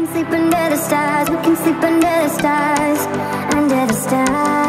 can sleep under the stars, we can sleep under the stars, under the stars.